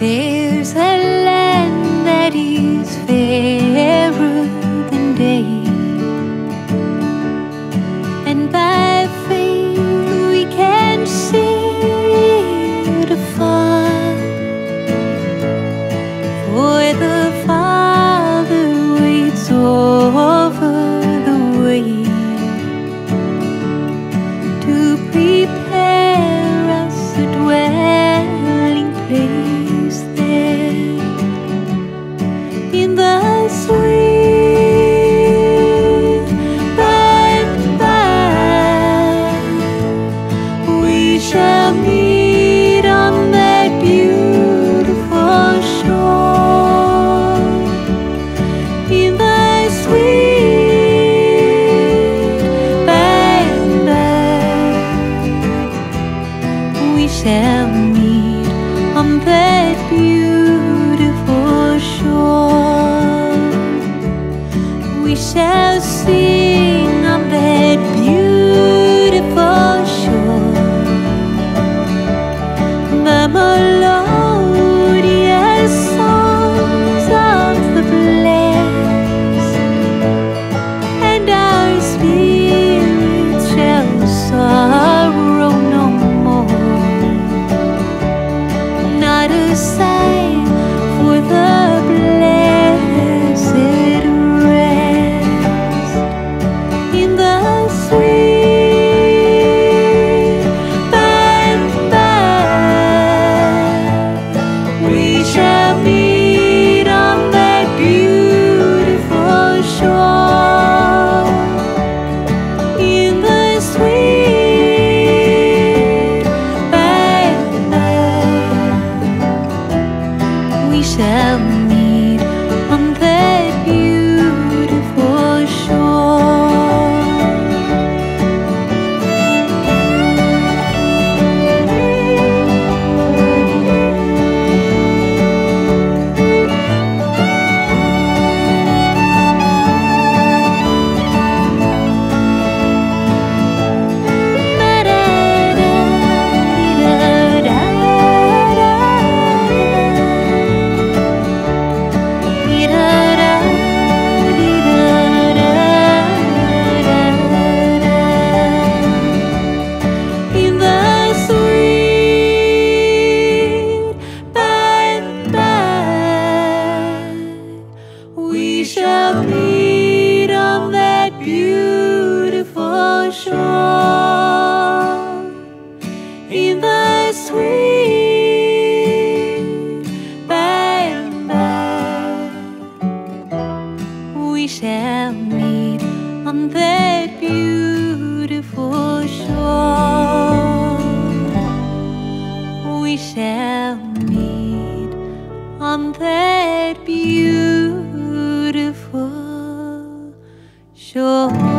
There's a land that is fair. shall be. tell me we shall meet on that beautiful shore in the sweet by and by. We shall meet on that beautiful shore. We shall meet on that beautiful 这